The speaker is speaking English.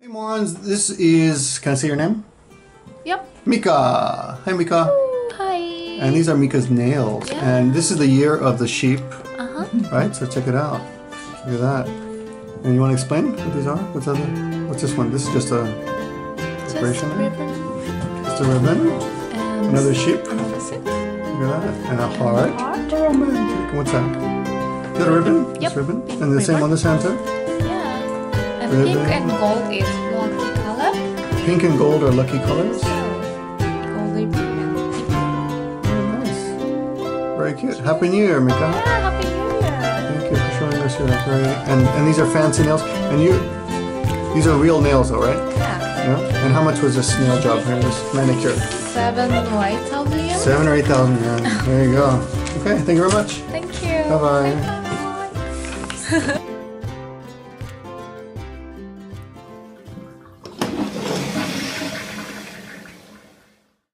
Hey Mons, this is, can I say your name? Yep. Mika! Hi Mika! Hi. And these are Mika's nails. Yeah. And this is the year of the sheep, Uh huh. right? So check it out. Look at that. And you want to explain what these are? What's other? What's this one? This is just a Just Decoration? ribbon just a ribbon. and Another sheep. another sheep. Look at that. And a heart. Heart. Romantic. What's that? Is that a ribbon? This Yep, ribbon. pink And the same ribbon. on this hand too. And Ribbon. pink and gold is lucky color. Pink and gold are lucky colors. So goldy pink. Very nice. Very cute. Happy New Year, Mika. Yeah. Happy New Year. Thank you for showing us your very and and these are fancy nails. And you, these are real nails, though, right? Yeah. Yeah. And how much was this nail job here? This manicure? Seven or eight thousand yen. Seven or eight thousand yen. There you go. Okay. Thank you very much. Thank you. Bye-bye. Bye.